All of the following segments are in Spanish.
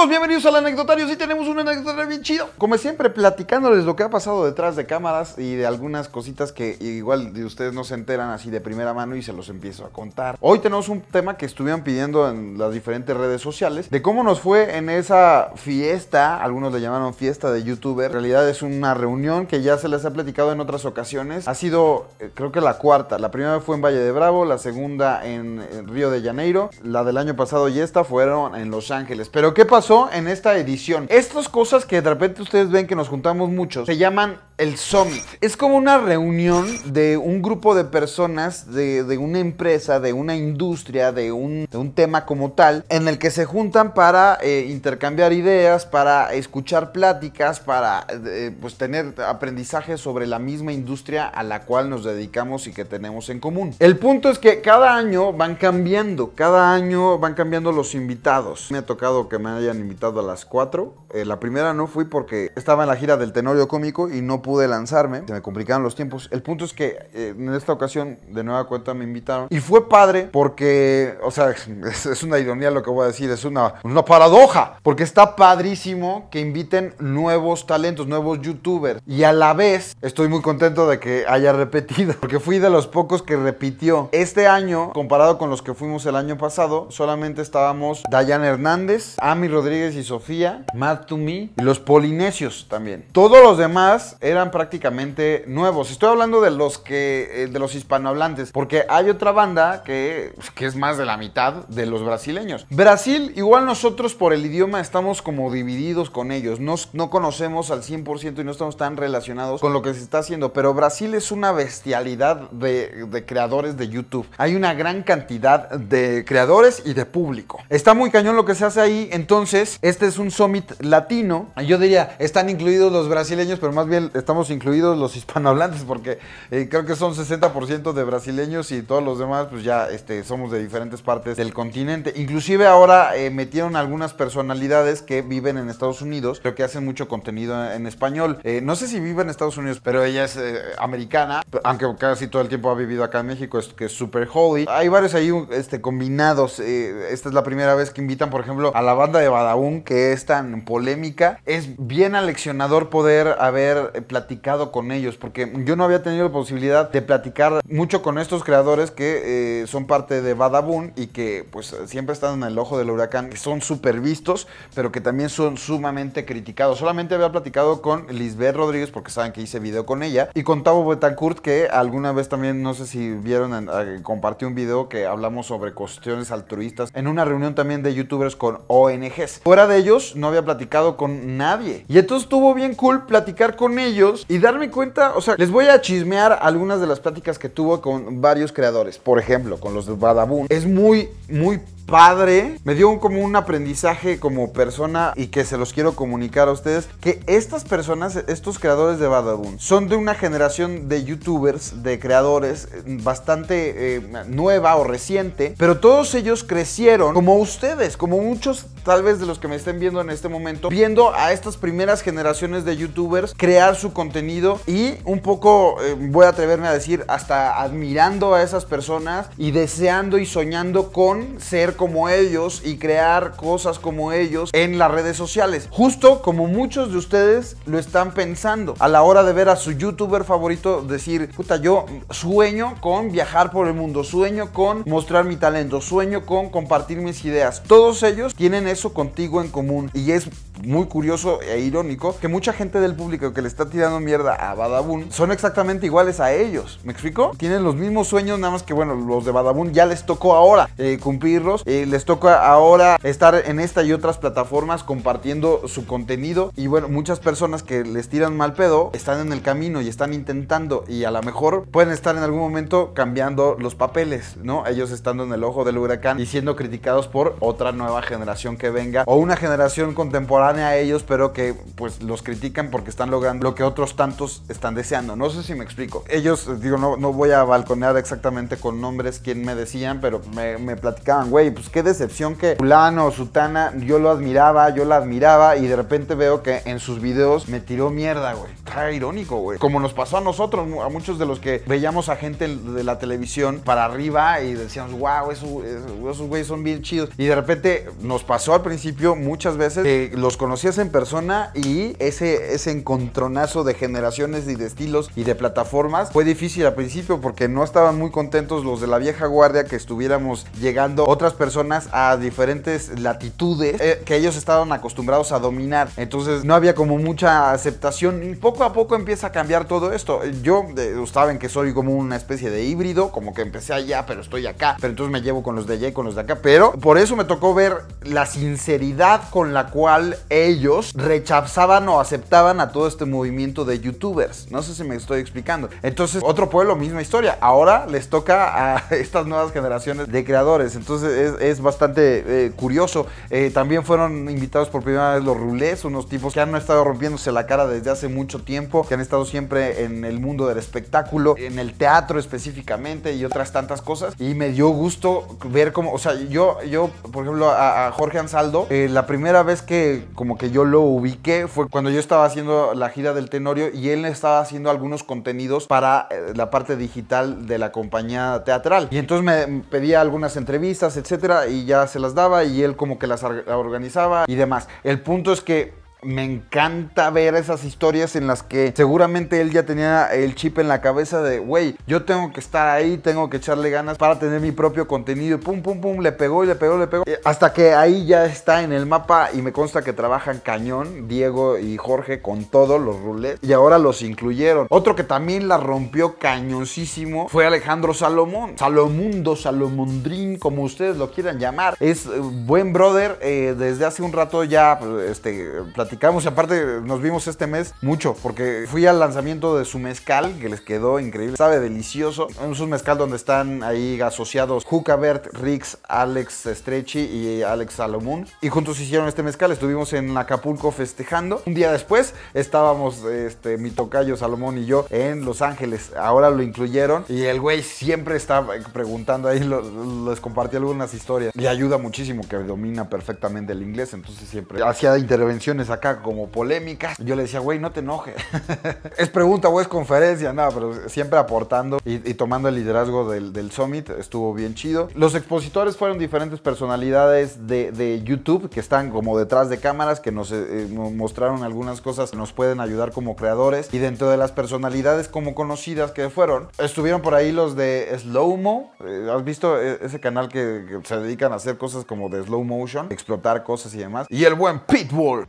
amigos? Bienvenidos al anecdotario. Sí tenemos un anecdotario bien chido. Como siempre, platicándoles lo que ha pasado detrás de cámaras y de algunas cositas que igual de ustedes no se enteran así de primera mano y se los empiezo a contar. Hoy tenemos un tema que estuvieron pidiendo en las diferentes redes sociales de cómo nos fue en esa fiesta, algunos le llamaron fiesta de youtuber. En realidad es una reunión que ya se les ha platicado en otras ocasiones. Ha sido, eh, creo que la cuarta. La primera fue en Valle de Bravo, la segunda en, en Río de Janeiro, la del año pasado y esta fueron en Los Ángeles. Pero ¿qué pasó en esta edición? Estas cosas que de repente ustedes ven que nos juntamos muchos, se llaman el Summit. Es como una reunión de un grupo de personas, de, una empresa, de una industria, de un, de un, tema como tal, en el que se juntan para eh, intercambiar ideas, para escuchar pláticas, para eh, pues tener aprendizaje sobre la misma industria a la cual nos dedicamos y que tenemos en común. El punto es que cada año van cambiando, cada año van cambiando los invitados. Me ha tocado que me hayan invitado a las 4. Eh, la primera no fui porque estaba en la gira del Tenorio Cómico y no pude lanzarme. Se me complicaron los tiempos. El punto es que eh, en esta ocasión, de nueva cuenta, me invitaron. Y fue padre porque, o sea, es, una ironía lo que voy a decir, es una, una paradoja. Porque está padrísimo que inviten nuevos talentos, nuevos youtubers. Y a la vez estoy muy contento de que haya repetido. Porque fui de los pocos que repitió. Este año, comparado con los que fuimos el año pasado, solamente estábamos Dayan Hernández, Ami Rodríguez y Sofía, Mad to Me y los polinesios también. Todos los demás eran prácticamente nuevos. Estoy hablando de los que eh, de los hispanohablantes, porque hay otra banda que, que es más de la mitad de los brasileños. Brasil, igual nosotros por el idioma estamos como divididos con ellos. No, no conocemos al 100% y no estamos tan relacionados con lo que se está haciendo, pero Brasil es una bestialidad de, de creadores de YouTube. Hay una gran cantidad de creadores y de público. Está muy cañón lo que se hace ahí, entonces este es un summit latino. Yo diría, están incluidos los brasileños, pero más bien estamos incluidos los hispanohablantes porque eh, creo que son 60% de brasileños y todos los demás pues ya este, somos de diferentes partes del continente. Inclusive ahora eh, metieron algunas personalidades que viven en Estados Unidos, creo que hacen mucho contenido en español. Eh, no sé si vive en Estados Unidos, pero ella es americana, aunque casi todo el tiempo ha vivido acá en México, es, que es super holy. Hay varios ahí este, combinados. esta es la primera vez que invitan, por ejemplo, a la banda de Badaún, que es tan polémica. Es bien aleccionador poder haber platicado con ellos, porque yo no había tenido la posibilidad de platicar mucho con estos creadores que eh, son parte de Badabun y que pues siempre están en el ojo del huracán, que son súper vistos, pero que también son sumamente criticados. Solamente había platicado con Lisbeth Rodríguez, porque saben que hice video con ella, y con Tavo Betancourt, que alguna vez también, no sé si vieron, eh, compartí un video que hablamos sobre cuestiones altruistas en una reunión también de youtubers con ONGs. Fuera de ellos, no había platicado con nadie. Y entonces estuvo bien cool platicar con ellos y darme cuenta, o sea, les voy a chismear algunas de las pláticas que tuvo con varios creadores. Por ejemplo, con los de Badabun. Es muy, muy padre. Me dio como un aprendizaje como persona y que se los quiero comunicar a ustedes. Que estas personas, estos creadores de Badabun, son de una generación de youtubers, de creadores bastante eh, nueva o reciente. Pero todos ellos crecieron como ustedes, como muchos tal vez de los que me estén viendo en este momento, viendo a estas primeras generaciones de youtubers crear su contenido y un poco, eh, voy a atreverme a decir, hasta admirando a esas personas y deseando y soñando con ser como ellos y crear cosas como ellos en las redes sociales. Justo como muchos de ustedes lo están pensando a la hora de ver a su youtuber favorito decir, puta, yo sueño con viajar por el mundo, sueño con mostrar mi talento, sueño con compartir mis ideas. Todos ellos tienen eso contigo en común y es muy curioso e irónico que mucha gente del público que le está tirando mierda a Badabun son exactamente iguales a ellos. ¿Me explico? Tienen los mismos sueños, nada más que bueno, los de Badabun ya les tocó ahora eh, cumplirlos. Eh, les toca ahora estar en esta y otras plataformas compartiendo su contenido. Y bueno, muchas personas que les tiran mal pedo están en el camino y están intentando. Y a lo mejor pueden estar en algún momento cambiando los papeles, ¿no? Ellos estando en el ojo del huracán y siendo criticados por otra nueva generación que venga o una generación contemporánea a ellos, pero que pues los critican porque están logrando lo que otros tantos están deseando. No sé si me explico. Ellos, digo, no, no voy a balconear exactamente con nombres quién me decían, pero me, me platicaban, güey, pues qué decepción que fulano o sutana, yo lo admiraba, yo la admiraba y de repente veo que en sus videos me tiró mierda, güey. Está irónico, güey. Como nos pasó a nosotros, a muchos de los que veíamos a gente de la televisión para arriba y decíamos, wow, esos, esos güeyes son bien chidos. Y de repente nos pasó al principio muchas veces que los conocías en persona y ese, ese encontronazo de generaciones y de estilos y de plataformas fue difícil al principio porque no estaban muy contentos los de la vieja guardia que estuviéramos llegando otras personas a diferentes latitudes eh, que ellos estaban acostumbrados a dominar. Entonces no había como mucha aceptación poco a poco empieza a cambiar todo esto. Yo, eh, saben que soy como una especie de híbrido, como que empecé allá pero estoy acá, pero entonces me llevo con los de allá y con los de acá. Pero por eso me tocó ver la sinceridad con la cual ellos rechazaban o aceptaban a todo este movimiento de youtubers. No sé si me estoy explicando. Entonces, otro pueblo, misma historia. Ahora les toca a estas nuevas generaciones de creadores. Entonces, es, bastante eh, curioso. Eh, también fueron invitados por primera vez los Rulés, unos tipos que han estado rompiéndose la cara desde hace mucho tiempo, que han estado siempre en el mundo del espectáculo, en el teatro específicamente y otras tantas cosas. Y me dio gusto ver cómo, o sea, yo, yo por ejemplo, a, Jorge Ansaldo, eh, la primera vez que como que yo lo ubiqué fue cuando yo estaba haciendo la gira del Tenorio y él estaba haciendo algunos contenidos para eh, la parte digital de la compañía teatral. Y entonces me pedía algunas entrevistas, etcétera, y ya se las daba y él como que las organizaba y demás. El punto es que me encanta ver esas historias en las que seguramente él ya tenía el chip en la cabeza de, güey, yo tengo que estar ahí, tengo que echarle ganas para tener mi propio contenido. Pum, pum, pum, le pegó y le pegó, le pegó. Eh, hasta que ahí ya está en el mapa y me consta que trabajan cañón, Diego y Jorge, con todos los rulets. Y ahora los incluyeron. Otro que también la rompió cañoncísimo fue Alejandro Salomón. Salomundo, Salomondrín, como ustedes lo quieran llamar. Es eh, buen brother. Eh, desde hace un rato ya, pues, este, y aparte nos vimos este mes mucho porque fui al lanzamiento de su mezcal que les quedó increíble, sabe delicioso. Es un mezcal donde están ahí asociados Jukabert, Rix, Alex Stretchy y Alex Salomón y juntos hicieron este mezcal. Estuvimos en Acapulco festejando. Un día después estábamos este, mi tocayo Salomón y yo en Los Ángeles. Ahora lo incluyeron y el güey siempre está preguntando ahí, les compartí algunas historias. Le ayuda muchísimo que domina perfectamente el inglés, entonces siempre hacía intervenciones acá como polémicas. Yo le decía, güey, no te enojes. es pregunta o es conferencia, nada, pero siempre aportando y, tomando el liderazgo del, Summit. Estuvo bien chido. Los expositores fueron diferentes personalidades de, YouTube que están como detrás de cámaras, que nos eh, mostraron algunas cosas que nos pueden ayudar como creadores. Y dentro de las personalidades como conocidas que fueron, estuvieron por ahí los de Slowmo. Eh, ¿Has visto e, ese canal que, se dedican a hacer cosas como de slow motion, explotar cosas y demás? Y el buen Pitbull.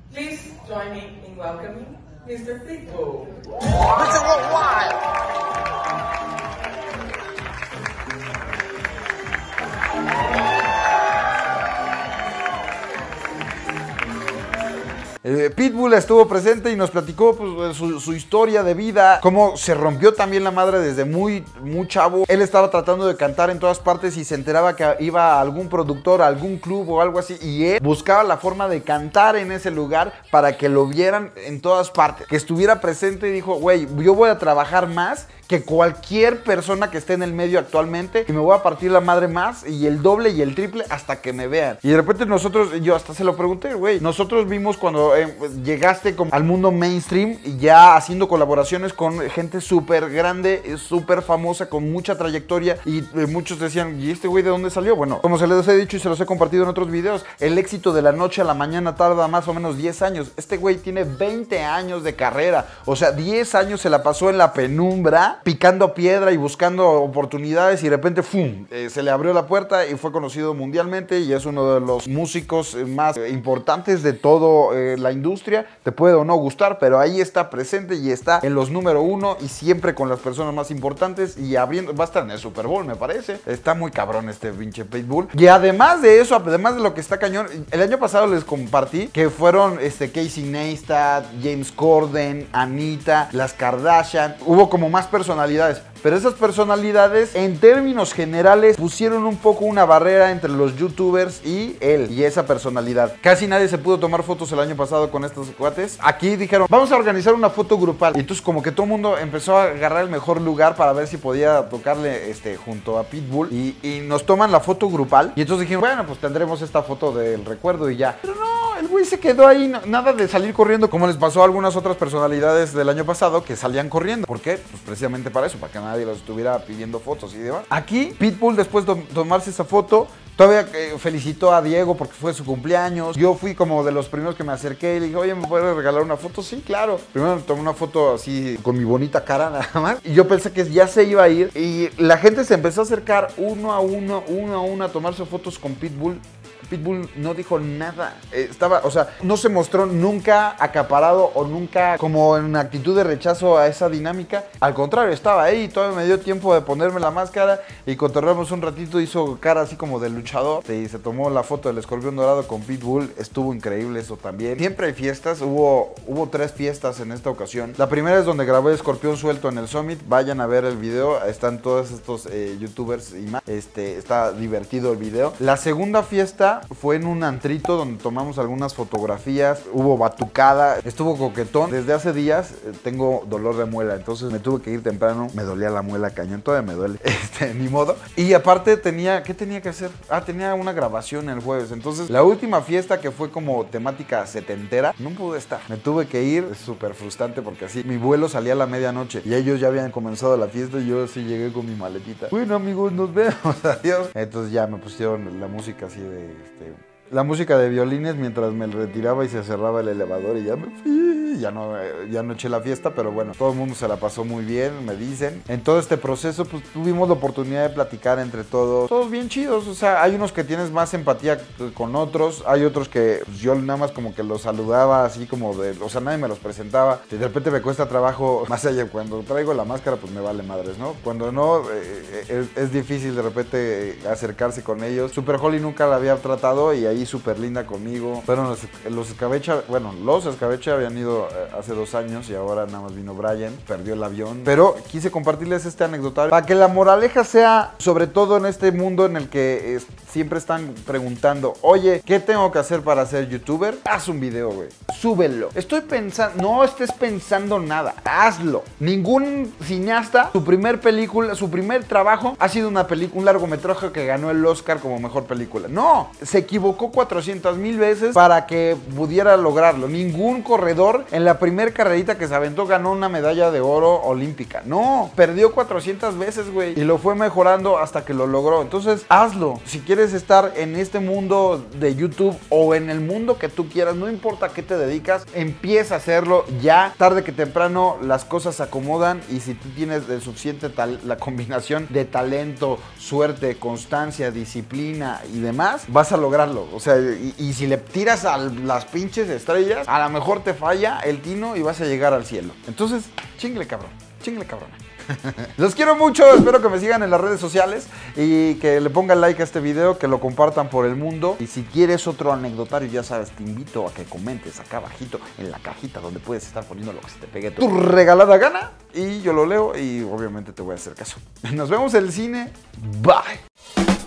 Join me in welcoming Mr. Pitbull. Mr. Worldwide. Eh, Pitbull estuvo presente y nos platicó pues, su, historia de vida, cómo se rompió también la madre desde muy, muy chavo. Él estaba tratando de cantar en todas partes y se enteraba que iba a algún productor, a algún club o algo así, y él buscaba la forma de cantar en ese lugar para que lo vieran en todas partes, que estuviera presente y dijo, güey, yo voy a trabajar más que cualquier persona que esté en el medio actualmente y me voy a partir la madre más y el doble y el triple hasta que me vean. Y de repente nosotros, yo hasta se lo pregunté, güey, nosotros vimos cuando eh, llegaste como al mundo mainstream y ya haciendo colaboraciones con gente súper grande, súper famosa, con mucha trayectoria y eh, muchos decían, ¿y este güey de dónde salió? Bueno, como se les he dicho y se los he compartido en otros videos, el éxito de la noche a la mañana tarda más o menos 10 años. Este güey tiene 20 años de carrera, o sea, 10 años se la pasó en la penumbra picando piedra y buscando oportunidades y de repente ¡fum! Eh, se le abrió la puerta y fue conocido mundialmente y es uno de los músicos más importantes de toda eh, la industria. Te puede o no gustar, pero ahí está presente y está en los número uno y siempre con las personas más importantes y abriendo, va a estar en el Super Bowl me parece. Está muy cabrón este pinche Pitbull. Y además de eso, además de lo que está cañón, el año pasado les compartí que fueron este, Casey Neistat, James Corden, Anita, las Kardashian. Hubo como más personas Pero esas personalidades, en términos generales, pusieron un poco una barrera entre los youtubers y él y esa personalidad. Casi nadie se pudo tomar fotos el año pasado con estos cuates. Aquí dijeron, vamos a organizar una foto grupal. Y entonces como que todo el mundo empezó a agarrar el mejor lugar para ver si podía tocarle este, junto a Pitbull. Y, y nos toman la foto grupal. Y entonces dijeron, bueno, pues tendremos esta foto del recuerdo y ya. Pero no, güey se quedó ahí, nada de salir corriendo como les pasó a algunas otras personalidades del año pasado que salían corriendo. ¿Por qué? Pues precisamente para eso, para que nadie los estuviera pidiendo fotos y demás. Aquí, Pitbull, después de tomarse esa foto, todavía eh, felicitó a Diego porque fue su cumpleaños. Yo fui como de los primeros que me acerqué y le dije, oye, ¿me puedes regalar una foto? Sí, claro. Primero me tomé una foto así con mi bonita cara nada más. Y yo pensé que ya se iba a ir. Y la gente se empezó a acercar uno a uno, uno a uno a tomarse fotos con Pitbull. Pitbull no dijo nada. Eh, Estaba, o sea, no se mostró nunca acaparado o nunca como en actitud de rechazo a esa dinámica. Al contrario, estaba ahí, todavía me dio tiempo de ponerme la máscara y cotorreamos un ratito, hizo cara así como de luchador. Y se tomó la foto del escorpión dorado con Pitbull. Estuvo increíble eso también. Siempre hay fiestas, hubo, hubo tres fiestas en esta ocasión. La primera es donde grabé escorpión suelto en el Summit. Vayan a ver el video, están todos estos eh, youtubers y más. Este, está divertido el video. La segunda fiesta fue en un antrito donde tomamos algunas fotografías, hubo batucada, estuvo coquetón. Desde hace días eh, tengo dolor de muela, entonces me tuve que ir temprano. Me dolía la muela cañón, todavía me duele. Este, ni modo. Y aparte tenía, ¿qué tenía que hacer? Ah, tenía una grabación el jueves. Entonces, la última fiesta que fue como temática setentera, no pude estar. Me tuve que ir, es súper frustrante porque así mi vuelo salía a la medianoche y ellos ya habían comenzado la fiesta y yo así llegué con mi maletita. Bueno, amigos, nos vemos. Adiós. Entonces ya me pusieron la música así de este, la música de violines mientras me retiraba y se cerraba el elevador y ya me fui. Ya no, ya no eché la fiesta, pero bueno, todo el mundo se la pasó muy bien, me dicen. En todo este proceso, pues tuvimos la oportunidad de platicar entre todos. Todos bien chidos, o sea, hay unos que tienes más empatía con otros, hay otros que pues, yo nada más como que los saludaba así como de, o sea, nadie me los presentaba. De repente me cuesta trabajo, más allá, cuando traigo la máscara, pues me vale madres, ¿no? Cuando no, eh, eh, es, es difícil de repente acercarse con ellos. Super Holly nunca la había tratado y ahí súper linda conmigo. Fueron los, los escabecha, bueno, los escabecha habían ido eh, hace dos años y ahora nada más vino Brian, perdió el avión. Pero quise compartirles este anecdotario para que la moraleja sea, sobre todo en este mundo en el que eh, siempre están preguntando, oye, ¿qué tengo que hacer para ser youtuber? Haz un video, güey. Súbelo. Estoy pensando, no estés pensando nada, hazlo. Ningún cineasta, su primer película, su primer trabajo ha sido una película, un largometraje que ganó el Oscar como mejor película. No, se equivocó 400 mil veces para que pudiera lograrlo. Ningún corredor en la primer carrerita que se aventó ganó una medalla de oro olímpica. No, perdió 400 veces, güey. Y lo fue mejorando hasta que lo logró. Entonces, hazlo. Si quieres estar en este mundo de YouTube o en el mundo que tú quieras, no importa a qué te dedicas, empieza a hacerlo ya. Tarde que temprano las cosas se acomodan y si tú tienes el suficiente tal, la combinación de talento, suerte, constancia, disciplina y demás, vas a lograrlo. Sea, y, y si le tiras a las pinches estrellas, a lo mejor te falla el tino y vas a llegar al cielo. Entonces, chingle cabrón, chingle cabrón. Los quiero mucho, espero que me sigan en las redes sociales y que le pongan like a este video, que lo compartan por el mundo. Y si quieres otro anecdotario, ya sabes, te invito a que comentes acá abajito en la cajita donde puedes estar poniendo lo que se te pegue tu regalada gana. Y yo lo leo y obviamente te voy a hacer caso. Nos vemos en el cine. Bye.